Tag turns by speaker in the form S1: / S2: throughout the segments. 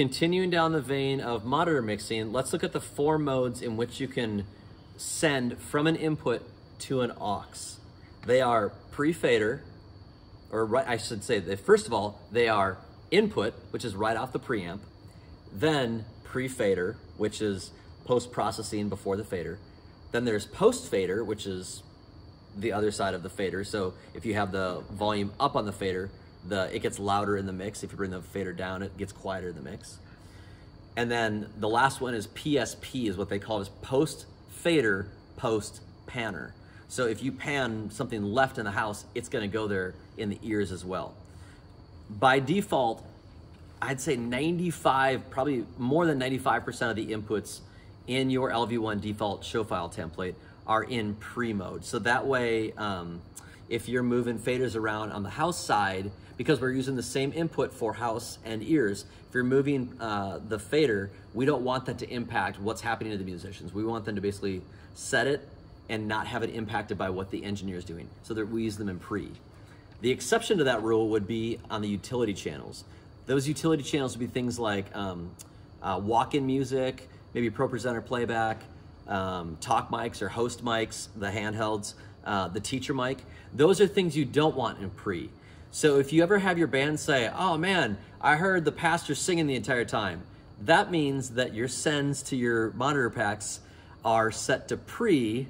S1: continuing down the vein of monitor mixing, let's look at the four modes in which you can send from an input to an aux. They are pre-fader, or right, I should say that first of all, they are input, which is right off the preamp, then pre-fader, which is post-processing before the fader. Then there's post-fader, which is the other side of the fader. So if you have the volume up on the fader, the it gets louder in the mix. If you bring the fader down, it gets quieter in the mix. And then the last one is PSP, is what they call it, is post fader, post panner. So if you pan something left in the house, it's gonna go there in the ears as well. By default, I'd say 95, probably more than 95% of the inputs in your LV1 default show file template are in pre-mode. So that way, um, if you're moving faders around on the house side, because we're using the same input for house and ears, if you're moving uh, the fader, we don't want that to impact what's happening to the musicians. We want them to basically set it and not have it impacted by what the engineer is doing. So that we use them in pre. The exception to that rule would be on the utility channels. Those utility channels would be things like um, uh, walk-in music, maybe ProPresenter playback, um, talk mics or host mics, the handhelds, uh, the teacher mic. Those are things you don't want in pre. So if you ever have your band say, oh man, I heard the pastor singing the entire time, that means that your sends to your monitor packs are set to pre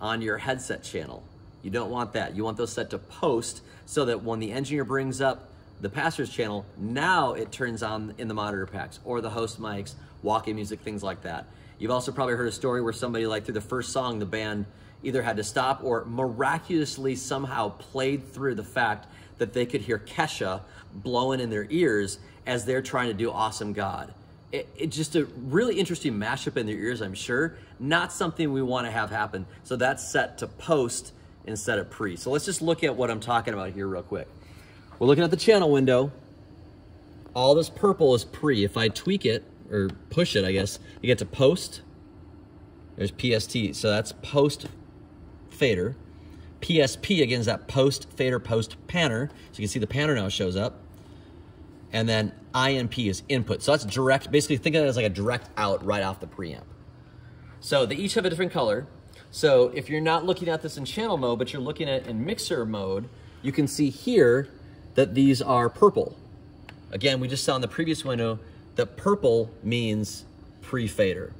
S1: on your headset channel. You don't want that. You want those set to post so that when the engineer brings up the pastor's channel, now it turns on in the monitor packs or the host mics, walk-in music, things like that. You've also probably heard a story where somebody like through the first song, the band either had to stop or miraculously somehow played through the fact that they could hear Kesha blowing in their ears as they're trying to do Awesome God. It's it, just a really interesting mashup in their ears, I'm sure. Not something we want to have happen. So that's set to post instead of pre. So let's just look at what I'm talking about here real quick. We're looking at the channel window. All this purple is pre. If I tweak it, or push it, I guess, you get to post. There's PST, so that's post fader. PSP, again, is that post fader, post panner. So you can see the panner now shows up. And then INP is input. So that's direct, basically think of it as like a direct out right off the preamp. So they each have a different color. So if you're not looking at this in channel mode, but you're looking at in mixer mode, you can see here that these are purple. Again, we just saw in the previous window that purple means pre-fader.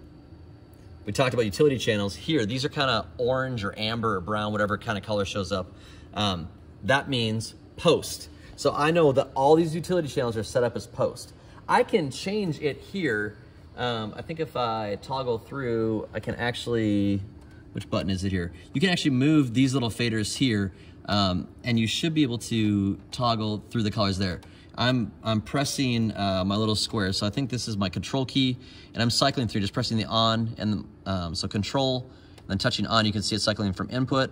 S1: We talked about utility channels. Here, these are kind of orange or amber or brown, whatever kind of color shows up. Um, that means post. So I know that all these utility channels are set up as post. I can change it here. Um, I think if I toggle through, I can actually, which button is it here? You can actually move these little faders here um, and you should be able to toggle through the colors there. I'm, I'm pressing uh, my little square. So I think this is my control key and I'm cycling through, just pressing the on and um, so control, then touching on, you can see it cycling from input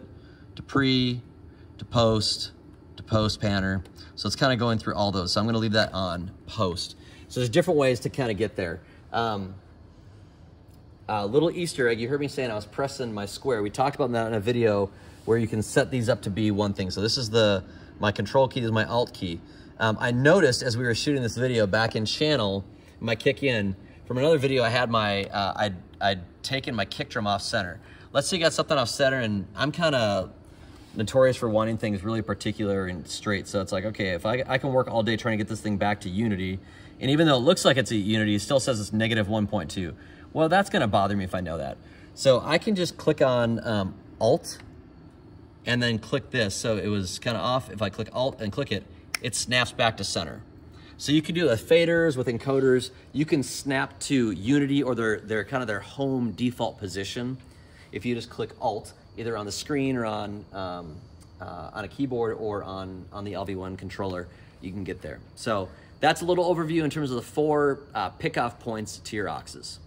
S1: to pre, to post, to post panner. So it's kind of going through all those. So I'm gonna leave that on post. So there's different ways to kind of get there. Um, uh, little Easter egg, you heard me saying I was pressing my square. We talked about that in a video where you can set these up to be one thing. So this is the, my control key, this is my alt key. Um, I noticed as we were shooting this video back in channel, my kick in, from another video I had my, uh, I'd, I'd taken my kick drum off center. Let's say you got something off center and I'm kind of notorious for wanting things really particular and straight. So it's like, okay, if I, I can work all day trying to get this thing back to unity, and even though it looks like it's a unity, it still says it's negative 1.2. Well, that's gonna bother me if I know that. So I can just click on um, Alt and then click this. So it was kind of off. If I click Alt and click it, it snaps back to center. So you can do the faders with encoders. You can snap to Unity or their, their kind of their home default position. If you just click Alt, either on the screen or on, um, uh, on a keyboard or on, on the LV1 controller, you can get there. So that's a little overview in terms of the four uh, pickoff points to your auxes.